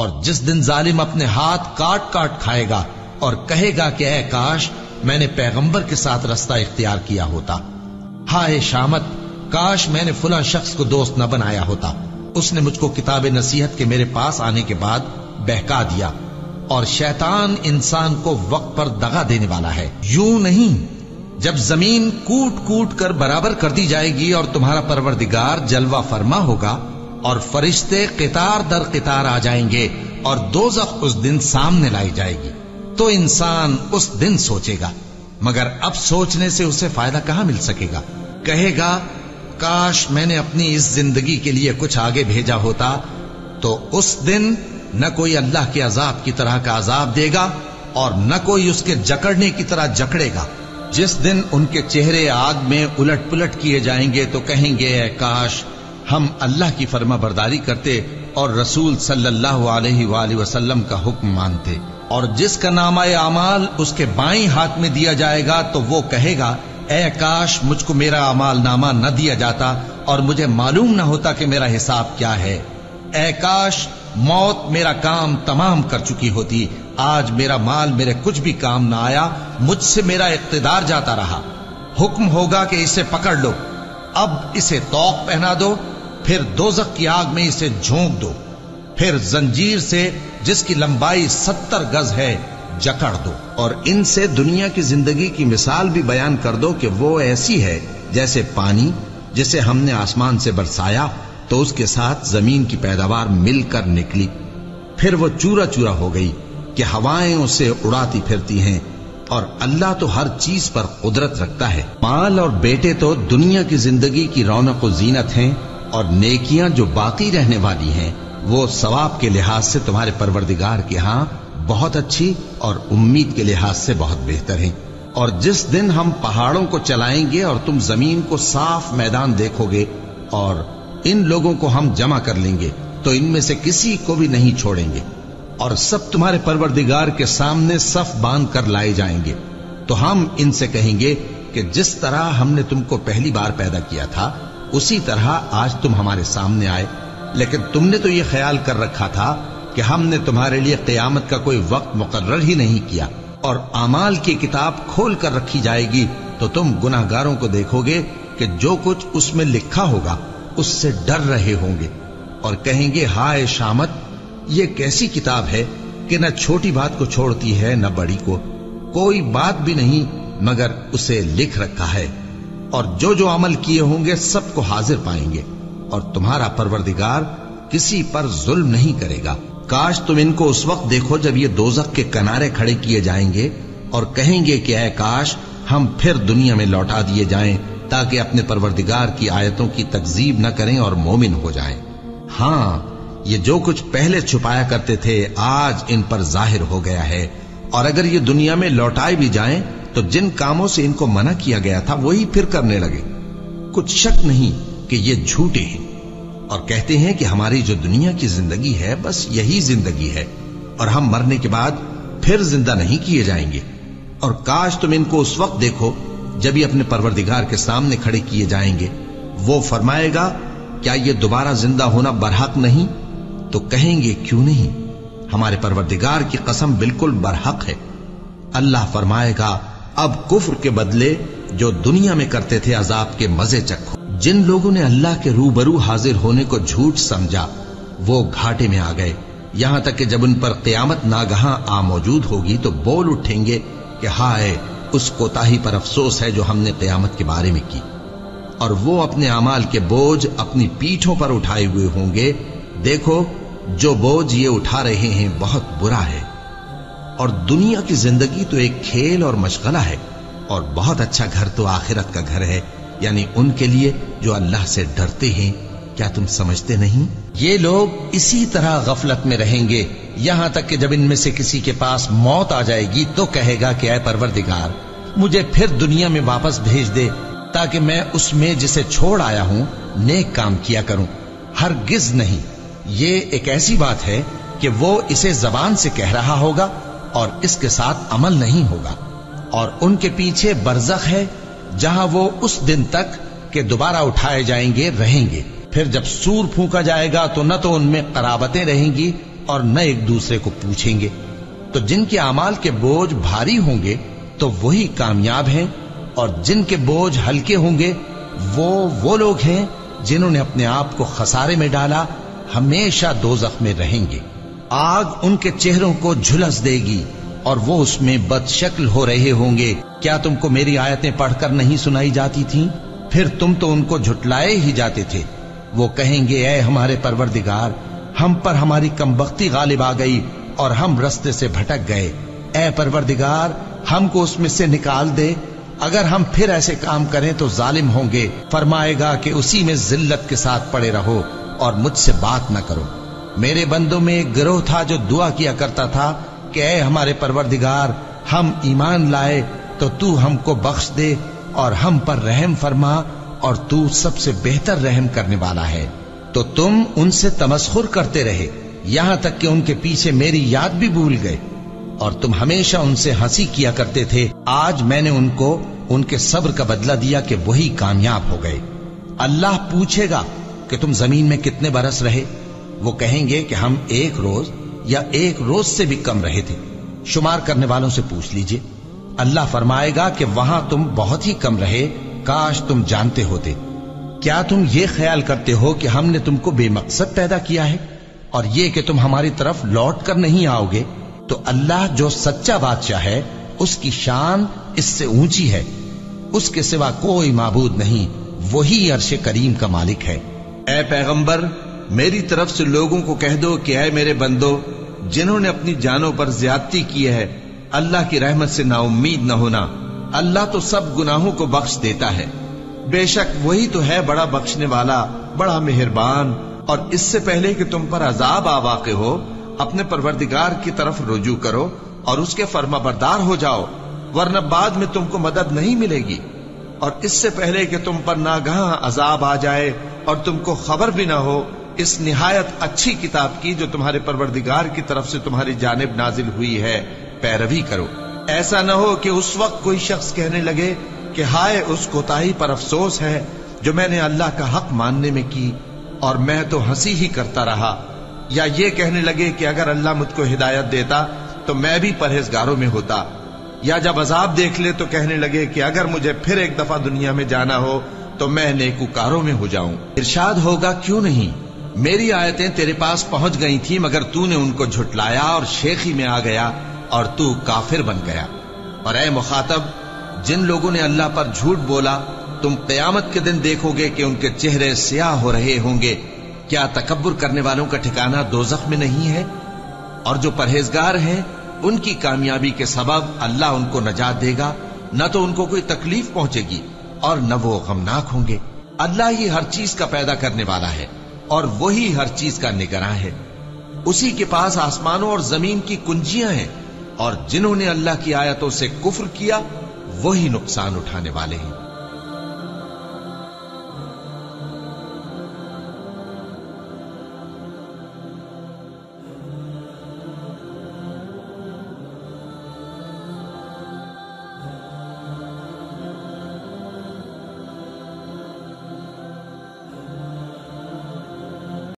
और जिस दिन जालिम अपने हाथ काट काट खाएगा और कहेगा कि ऐ काश, मैंने पैगंबर के साथ रास्ता इख्तियार किया होता। हाय शामत, काश मैंने फुला शख्स को दोस्त न बनाया होता। उसने मुझको किताब नसीहत के मेरे पास आने के बाद बहका दिया। और शैतान इंसान को वक्त पर दगा देने वाला है। यूँ नहीं, जब ज़मीन कूट कूट कर बराबर कर दी जाएगी और तुम्हारा परवरदिगार जलवा फरमा होगा और फरिश्ते कितार दर कितार आ जाएँगे और दो उस दिन सामने लाई जाएगी। तो इंसान उस दिन सोचेगा, मगर अब सोचने से उसे फ़ायदा कहाँ मिल सकेगा? कहेगा, काश मैंने अपनी इस ज़िंदगी के लिए कुछ आगे भेजा होता तो उस दिन न कोई अल्लाह के अजाब की तरह का अजाब देगा और न कोई उसके जकड़ने की तरह जकड़ेगा। जिस दिन उनके चेहरे आग में उलट पुलट किए जाएँगे तो कहेंगे काश हम अल्लाह की फर्मा बरदारी करते और रसूल वसल्लम का हुक्म मानते। और जिसका नामा अमाल, उसके बाई हाथ में दिया जाएगा तो वो कहेगा, ए काश मुझको मेरा अमाल नामा न दिया जाता और मुझे मालूम न होता कि मेरा हिसाब क्या है। ए काश मौत मेरा काम तमाम कर चुकी होती। आज मेरा माल मेरे कुछ भी काम ना आया, मुझसे मेरा इकतदार जाता रहा। हुक्म होगा कि इसे पकड़ लो। अब इसे तोक पहना दो फिर दोजक की आग में इसे झोंक दो। फिर जंजीर से, जिसकी लंबाई सत्तर गज है, जकड़ दो। और इनसे दुनिया की ज़िंदगी की मिसाल भी बयान कर दो कि वो ऐसी है, जैसे पानी, जिसे हमने आसमान से बरसाया तो उसके साथ ज़मीन की पैदावार मिलकर निकली। फिर वो चूरा चूरा हो गई कि हवाएँ उसे उड़ाती फिरती हैं, और अल्लाह तो हर चीज़ पर कुदरत रखता है। माल और बेटे तो दुनिया की ज़िंदगी की रौनक जीनत हैं और नेकियाँ जो बाकी रहने वाली हैं, वो सवाब के लिहाज से तुम्हारे परवरदिगार के यहाँ बहुत अच्छी और उम्मीद के लिहाज से बहुत बेहतर है। और जिस दिन हम पहाड़ों को चलाएँगे और तुम ज़मीन को साफ़ मैदान देखोगे और इन लोगों को हम जमा कर लेंगे तो इनमें से किसी को भी नहीं छोड़ेंगे। और सब तुम्हारे परवरदिगार के सामने सफ बाँध कर लाए जाएँगे। तो हम इनसे कहेंगे कि जिस तरह हमने तुमको पहली बार पैदा किया था उसी तरह आज तुम हमारे सामने आए। लेकिन तुमने तो यह ख्याल कर रखा था कि हमने तुम्हारे लिए कयामत का कोई वक्त मुकर्र ही नहीं किया। और अमाल की किताब खोल कर रखी जाएगी तो तुम गुनाहगारों को देखोगे कि जो कुछ उसमें लिखा होगा, उससे डर रहे होंगे। और कहेंगे, हाय शामत, ये कैसी किताब है कि न छोटी बात को छोड़ती है, न बड़ी को। कोई बात भी नहीं, मगर उसे लिख रखा है। और जो जो अमल किए होंगे सबको हाजिर पाएँगे। और तुम्हारा परवरदिगार किसी पर जुल्म नहीं करेगा। काश तुम इनको उस वक्त देखो जब ये दोजक के किनारे खड़े किए जाएँगे और कहेंगे कि, ऐ काश, हम फिर दुनिया में लौटा दिए जाएँ, ताकि अपने परवरदिगार की आयतों की तकजीब न करें और मोमिन हो जाएँ। हाँ ये जो कुछ पहले छुपाया करते थे, आज इन पर ज़ाहिर हो गया है। और अगर ये दुनिया में लौटाए भी जाएँ तो जिन कामों से इनको मना किया गया था, वही फिर करने लगे। कुछ शक नहीं कि ये झूठे हैं और कहते हैं कि हमारी जो दुनिया की ज़िंदगी है, बस यही ज़िंदगी है और हम मरने के बाद फिर ज़िंदा नहीं किए जाएँगे। और काश तुम इनको उस वक्त देखो जब ये अपने परवरदिगार के सामने खड़े किए जाएँगे। वो फरमाएगा, क्या ये दोबारा ज़िंदा होना बरहक नहीं? तो कहेंगे, क्यों नहीं? हमारे परवरदिगार की कसम बिल्कुल बरहक है। अल्लाह फरमाएगा अब कुफर के बदले जो दुनिया में करते थे अजाब के मज़े चखो। जिन लोगों ने अल्लाह के रूबरू हाजिर होने को झूठ समझा, वो घाटे में आ गए। यहाँ तक कि जब उन पर क्यामत नागहा आ मौजूद होगी तो बोल उठेंगे कि हाय, उस कोताही पर अफसोस है जो हमने क्यामत के बारे में की। और वो अपने अमाल के बोझ अपनी पीठों पर उठाए हुए होंगे। देखो, जो बोझ ये उठा रहे हैं, बहुत बुरा है। और दुनिया की ज़िंदगी तो एक खेल और मशगला है, और बहुत अच्छा घर तो आखिरत का घर है, यानी उनके लिए जो अल्लाह से डरते हैं, क्या तुम समझते नहीं? ये लोग इसी तरह गफलत में रहेंगे, यहाँ तक कि जब इनमें से किसी के पास मौत आ जाएगी तो कहेगा कि अय परवरदिगार, मुझे फिर दुनिया में वापस भेज दे, ताकि मैं उसमें जिसे छोड़ आया हूँ, नेक काम किया करूँ। हर गिज नहीं, ये एक ऐसी बात है कि वो इसे जबान से कह रहा होगा और इसके साथ अमल नहीं होगा। और उनके पीछे बरजख है, जहाँ वो उस दिन तक के दोबारा उठाए जाएँगे, रहेंगे। फिर जब सूर फूका जाएगा तो न तो उनमें कराबतें रहेंगी और न एक दूसरे को पूछेंगे। तो जिनके अमाल के बोझ भारी होंगे तो वही कामयाब हैं, और जिनके बोझ हल्के होंगे, वो वो लोग हैं जिन्होंने अपने आप को खसारे में डाला, हमेशा दो में रहेंगे। आग उनके चेहरों को झुलस देगी और वो उसमें बदशक्ल हो रहे होंगे। क्या तुमको मेरी आयतें पढ़कर नहीं सुनाई जाती थीं? फिर तुम तो उनको झुटलाए ही जाते थे। वो कहेंगे, ऐ हमारे परवरदिगार, हम पर हमारी कमबख्ती गालिब आ गई और हम रस्ते से भटक गए। ए परवरदिगार, हमको उसमें से निकाल दे। अगर हम फिर ऐसे काम करें तो जालिम होंगे। फरमाएगा कि उसी में जिल्लत के साथ पड़े रहो और मुझसे बात न करो। मेरे बंदों में एक गिरोह था जो दुआ किया करता था कि ऐ हमारे परवरदिगार, हम ईमान लाए तो तू हमको बख्श दे और हम पर रहम फरमा और तू सबसे बेहतर रहम करने वाला है। तो तुम उनसे तमस्खुर करते रहे, यहाँ तक कि उनके पीछे मेरी याद भी भूल गए। और तुम हमेशा उनसे हँसी किया करते थे। आज मैंने उनको, उनके सब्र का बदला दिया कि वही कामयाब हो गए। अल्लाह पूछेगा कि तुम ज़मीन में कितने बरस रहे? वो कहेंगे कि हम एक रोज या एक रोज से भी कम रहे थे। शुमार करने वालों से पूछ लीजिए। अल्लाह फरमाएगा कि वहाँ तुम बहुत ही कम रहे। काश तुम जानते होते। क्या तुम ये ख्याल करते हो कि हमने तुमको बेमकसद पैदा किया है? और ये कि तुम हमारी तरफ़ लौट कर नहीं आओगे तो अल्लाह जो सच्चा बादशाह है, उसकी शान इससे ऊँची है। उसके सिवा कोई माबूद नहीं, वही अरश करीम का मालिक है। ए पैगंबर मेरी तरफ़ से लोगों को कह दो कि ऐ मेरे बंदो, जिन्होंने अपनी जानों पर ज्यादती की है, अल्लाह की रहमत से नाउम्मीद न होना। अल्लाह तो सब गुनाहों को बख्श देता है। बेशक वही तो है बड़ा बख्शने वाला, बड़ा मेहरबान, और इससे पहले कि तुम पर अजाब आ वाक़ हो, अपने परवरदिगार की तरफ़ रुजू करो और उसके फर्मा बरदार हो जाओ, वरना बाद में तुमको मदद नहीं मिलेगी। और इससे पहले कि तुम पर नागह अजाब आ जाए और तुमको खबर भी ना हो इस निहायत अच्छी किताब की जो तुम्हारे परवरदिगार की तरफ़ से तुम्हारी जानब नाजिल हुई है, पैरवी करो। ऐसा न हो कि उस वक्त कोई शख्स कहने लगे कि हाय, उस कोताही पर अफसोस है जो मैंने अल्लाह का हक मानने में की और मैं तो हँसी ही करता रहा। या ये कहने लगे कि अगर अल्लाह मुझको हिदायत देता तो मैं भी परहेजगारों में होता। या जब अजाब देख ले तो कहने लगे कि अगर मुझे फिर एक दफ़ा दुनिया में जाना हो तो मैं नेकुकारों में हो जाऊँ। इरशाद होगा क्यों नहीं? मेरी आयतें तेरे पास पहुँच गई थी, मगर तूने उनको झुटलाया और शेखी में आ गया और तू काफिर बन गया। और ए मुखातब, जिन लोगों ने अल्लाह पर झूठ बोला, तुम कयामत के दिन देखोगे कि उनके चेहरे स्याह हो रहे होंगे। क्या तकबर करने वालों का ठिकाना दोजख में नहीं है? और जो परहेजगार हैं, उनकी कामयाबी के सबब अल्लाह उनको नजात देगा। न तो उनको कोई तकलीफ़ पहुंचेगी, और न वो गमनाक होंगे। अल्लाह ही हर चीज़ का पैदा करने वाला है। और वही हर चीज़ का निगरान है। उसी के पास आसमानों और ज़मीन की कुंजियाँ हैं और जिन्होंने अल्लाह की आयतों से कुफ्र किया, वही नुकसान उठाने वाले हैं।